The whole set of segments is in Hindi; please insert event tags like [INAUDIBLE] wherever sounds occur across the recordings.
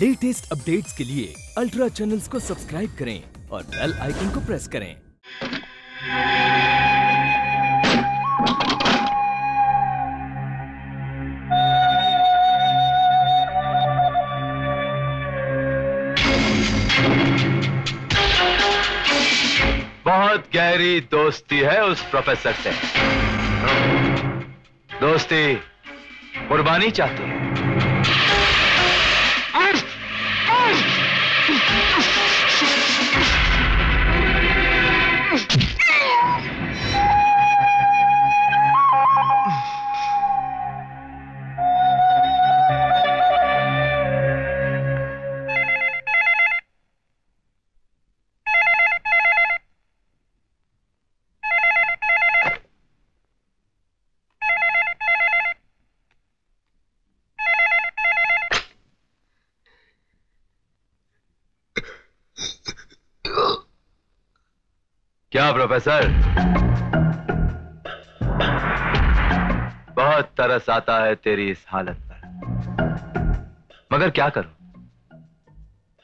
लेटेस्ट अपडेट्स के लिए अल्ट्रा चैनल्स को सब्सक्राइब करें और बेल आइकन को प्रेस करें। बहुत गहरी दोस्ती है उस प्रोफेसर से। दोस्ती कुर्बानी चाहती है। क्या, प्रोफेसर? बहुत तरस आता है तेरी इस हालत पर। मगर क्या करूँ?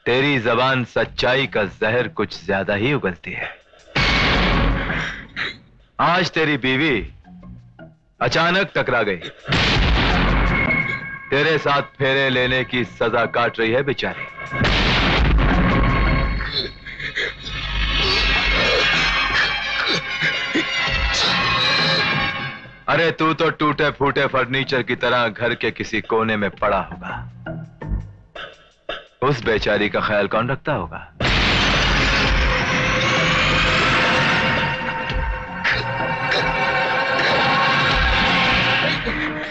तेरी जबान सच्चाई का जहर कुछ ज़्यादा ही उगलती है। आज तेरी बीवी अचानक टकरा गई। तेरे साथ फेरे लेने की सजा काट रही है बेचारी। अरे तू तो टूटे फूटे फर्नीचर की तरह घर के किसी कोने में पड़ा होगा। उस बेचारी का ख्याल कौन रखता होगा?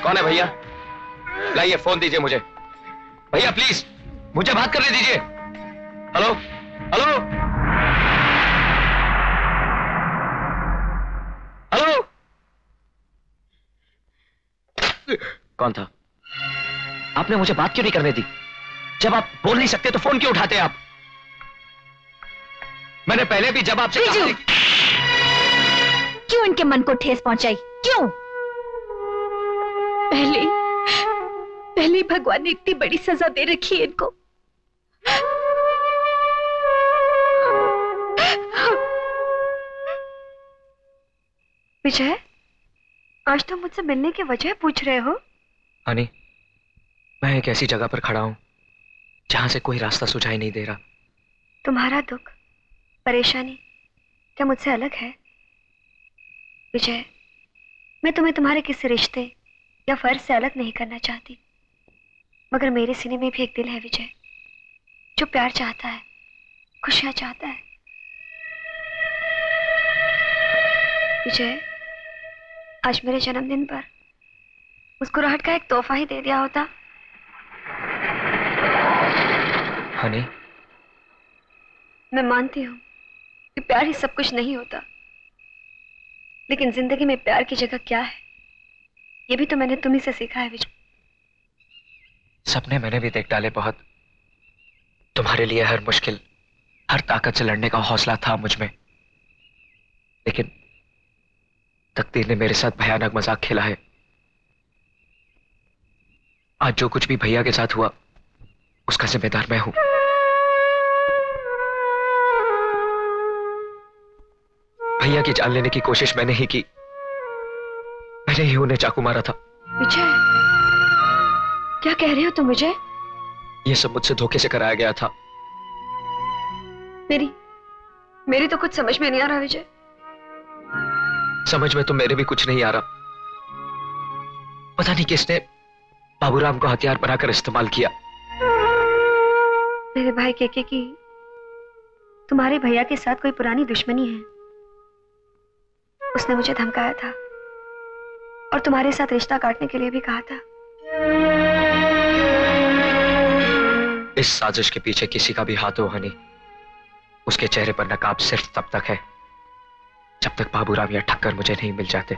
कौन है भैया? लाइए, फ़ोन दीजिए मुझे। भैया प्लीज़ मुझे बात करने दीजिए। हेलो हेलो हेलो कौन था? आपने मुझे बात क्यों नहीं करने दी? जब आप बोल नहीं सकते तो फ़ोन क्यों उठाते आप? मैंने पहले भी जब आपसे क्यों इनके मन को ठेस पहुंचाई? क्यों? पहले पहले भगवान ने इतनी बड़ी सजा दे रखी है इनको। विजय? आज तुम मुझसे मिलने की वजह पूछ रहे हो? हनी मैं एक ऐसी जगह पर खड़ा हूँ जहाँ से कोई रास्ता सुझाई नहीं दे रहा। तुम्हारा दुख परेशानी क्या मुझसे अलग है? विजय मैं तुम्हें तुम्हारे किसी रिश्ते या फ़र्ज़ से अलग नहीं करना चाहती। मगर मेरे सीने में भी एक दिल है विजय जो प्यार चाहता है खुशियाँ चाहता है। विजय आज मेरे जन्मदिन पर उसको मुस्कुराहट का एक तोहफा ही दे दिया होता। हनी। मैं मानती हूँ कि प्यार ही सब कुछ नहीं होता। लेकिन ज़िंदगी में प्यार की जगह क्या है? ये भी तो मैंने तुम्ही से सीखा है विजय सपने मैंने भी देख डाले बहुत। तुम्हारे लिए हर मुश्किल हर ताकत से लड़ने का हौसला था मुझमें। लेकिन तकदीर ने मेरे साथ भयानक मज़ाक खेला है। आज जो कुछ भी भैया के साथ हुआ उसका जिम्मेदार मैं हूँ। भैया की जान लेने की कोशिश मैंने ही की। मैंने ही उन्हें चाकू मारा था। विजय क्या कह रहे हो तुम विजय? यह सब मुझसे धोखे से कराया गया था। मेरी मेरी तो कुछ समझ में नहीं आ रहा विजय। समझ में तो मेरे भी कुछ नहीं आ रहा। पता नहीं किसने बाबूराम को हथियार बनाकर इस्तेमाल किया। मेरे भाई केके की तुम्हारे भैया के साथ कोई पुरानी दुश्मनी है? उसने मुझे धमकाया था और तुम्हारे साथ रिश्ता काटने के लिए भी कहा था। इस साजिश के पीछे किसी का भी हाथ हो हनी। उसके चेहरे पर नकाब सिर्फ़ तब तक है जब तक बाबूराम या ठक्कर मुझे नहीं मिल जाते।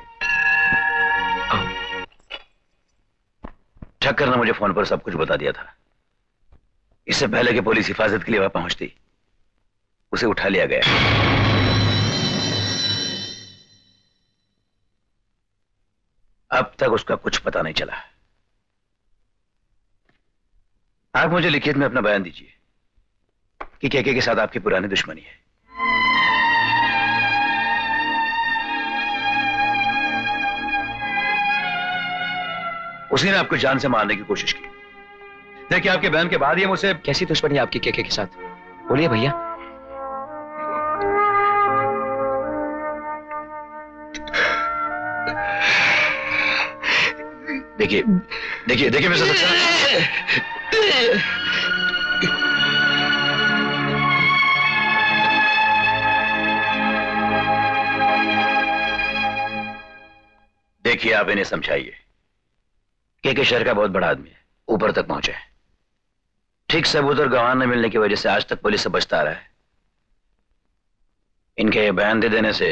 ठक्कर ने मुझे फ़ोन पर सब कुछ बता दिया था। इससे पहले कि पुलिस हिफाजत के लिए वहाँ पहुँचती, उसे उठा लिया गया। अब तक उसका कुछ पता नहीं चला। आप मुझे लिखित में अपना बयान दीजिए कि केके के साथ आपकी पुरानी दुश्मनी है। उसने आपको जान से मारने की कोशिश की। देखिए आपके बयान के बाद ही मुझसे कैसी दुश्मनी है आपकी केके के साथ? बोलिए भैया। देखिए देखिए देखिए मिस्टर सक्सेना देखिए आप इन्हें समझाइए। के के शहर का बहुत बड़ा आदमी है, ऊपर तक पहुँचे ठीक सबूत और गवाह न मिलने की वजह से आज तक पुलिस से बचता आ रहा है। इनके बयान दे देने से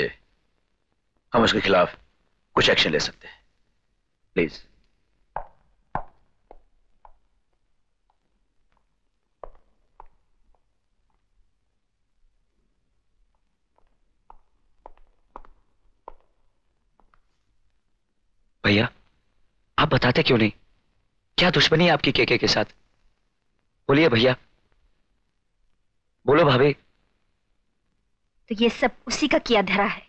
हम उसके खिलाफ कुछ एक्शन ले सकते हैं। प्लीज़। भैया आप बताते क्यों नहीं? क्या दुश्मनी है आपकी केके के साथ? बोलिए भैया। बोलो भाभी। तो ये सब उसी का किया धरा है।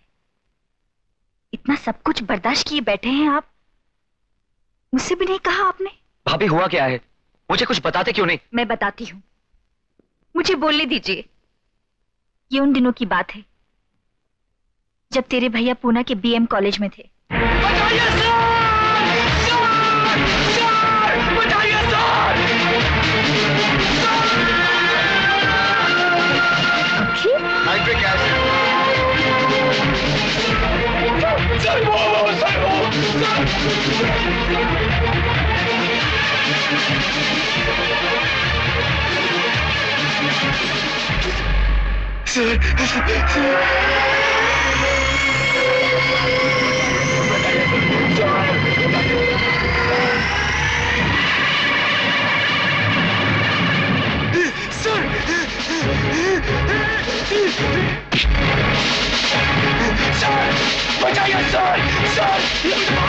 इतना सब कुछ बर्दाश्त किए बैठे हैं आप। मुझसे भी नहीं कहा आपने। भाभी हुआ क्या है? मुझे कुछ बताते क्यों नहीं? मैं बताती हूँ। मुझे बोलने दीजिए। ये उन दिनों की बात है। जब तेरे भैया पूना के बीएम कॉलेज में थे। Son! Put down your son! Son!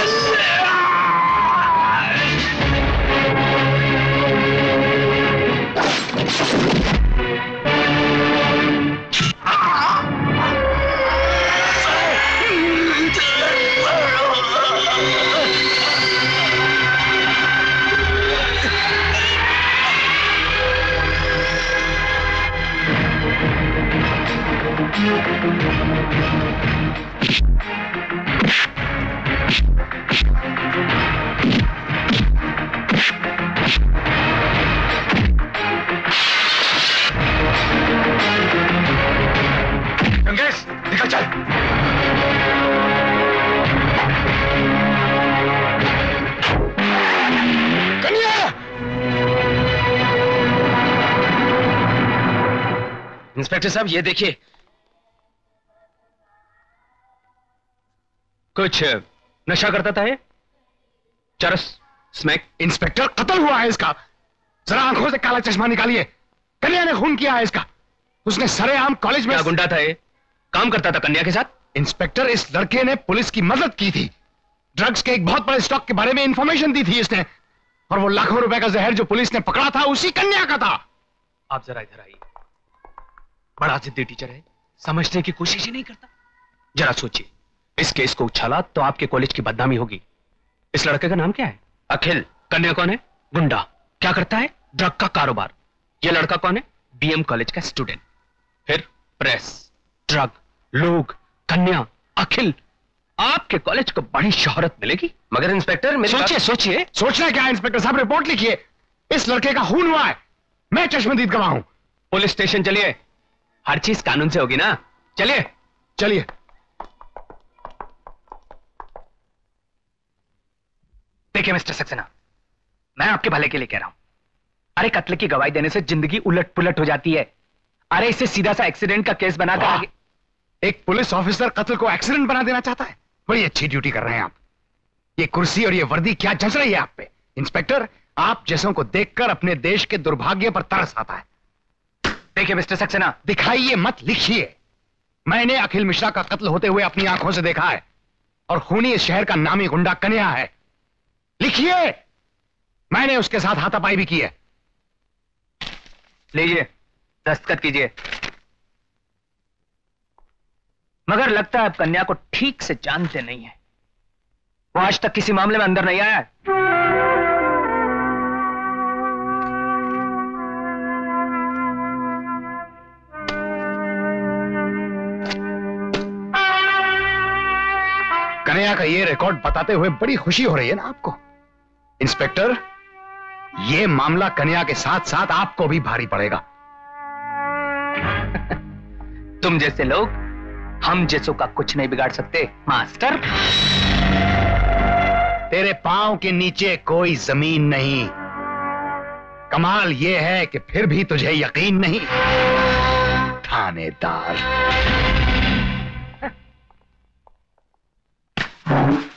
Gangesh inspector साहब ये देखिए। कुछ नशा करता था ये? चरस स्मैक इंस्पेक्टर कत्ल हुआ है इसका। जरा आँखों से काला चश्मा निकालिए। कन्या ने खून किया है इसका। उसने सरेआम कॉलेज में गुंडा था ये? काम करता था कन्या के साथ? इंस्पेक्टर इस लड़के ने पुलिस की मदद की थी। ड्रग्स के एक बहुत बड़े स्टॉक के बारे में इंफॉर्मेशन दी थी इसने। और वो लाखों रुपए का जहर जो पुलिस ने पकड़ा था उसी कन्या का था। आप जरा इधर आइए। बड़ा जिद्दी टीचर है समझने की कोशिश ही नहीं करता। जरा सोचिए इस केस को उछाला तो आपके कॉलेज की बदनामी होगी। इस लड़के का नाम क्या है? अखिल। कन्या कौन है? गुंडा। क्या करता है? ड्रग का कारोबार। ये लड़का कौन है? बीएम कॉलेज का स्टूडेंट फिर प्रेस ड्रग लोग कन्या अखिल। आपके कॉलेज को बड़ी शोहरत मिलेगी। मगर इंस्पेक्टर मेरे सोचिए सोचिए। सोचना क्या है इंस्पेक्टर साहब? रिपोर्ट लिखिए। इस लड़के का खून हुआ है। मैं चश्मदीद गवाह हूँ। पुलिस स्टेशन चलिए। हर चीज़ कानून से होगी ना? चलिए। चलिए। देखिए मिस्टर सक्सेना मैं आपके भले के लिए कह रहा हूँ। अरे कत्ल की गवाही देने से ज़िंदगी उलट पुलट हो जाती है। अरे इसे सीधा सा एक्सीडेंट का केस बनाकर एक पुलिस ऑफिसर कत्ल को एक्सीडेंट बना देना चाहता है? बड़ी अच्छी ड्यूटी कर रहे हैं आप। ये कुर्सी और ये वर्दी क्या जच रही है आप पे? इंस्पेक्टर आप जैसों को देखकर अपने देश के दुर्भाग्य पर तरस आता है। देखिए, मिस्टर सक्सेना, दिखाइए मत, लिखिए। मैंने अखिल मिश्रा का कत्ल होते हुए अपनी आँखों से देखा है और खूनी इस शहर का नामी गुंडा कन्या है। लिखिए। मैंने उसके साथ हाथापाई भी की है। लीजिए, दस्तखत कीजिए। मगर लगता है आप कन्या को ठीक से जानते नहीं है। वो आज तक किसी मामले में अंदर नहीं आया है। कन्हैया का ये रिकॉर्ड बताते हुए बड़ी खुशी हो रही है ना आपको? इंस्पेक्टर ये मामला कन्या के साथ साथ आपको भी भारी पड़ेगा। [LAUGHS] तुम जैसे लोग, हम जैसों का कुछ नहीं बिगाड़ सकते, मास्टर। तेरे पाँव के नीचे कोई ज़मीन नहीं। कमाल ये है कि फिर भी तुझे यकीन नहीं। थानेदार। Thank you.